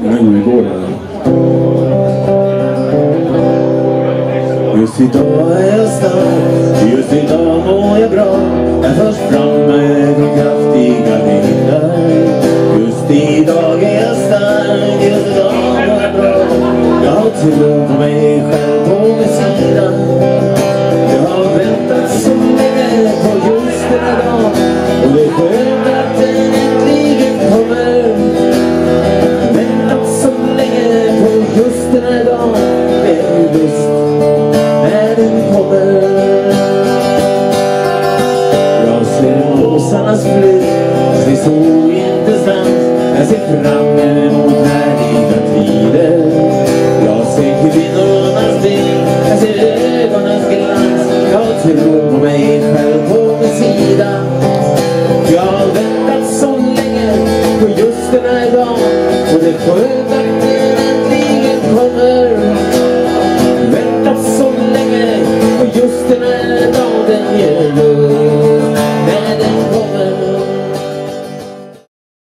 Men nu går det. Just idag är jag stark, just idag mår jag bra. Jag först fram med kraftiga vindar. Just idag är jag stark, just idag mår jag bra. Jag har tro på mig själv på min sida. Jag har väntat så länge på just denna dag. Och det sker visst när du kommer. Jag ser blåsarnas flykt, det är så intressant. Jag ser fram emot härliga tider. Jag ser kvinnornas bild, jag ser ögonens glans. Jag tror på mig själv på min sida. Jag har väntat så länge på just den här dagen. Och det skönt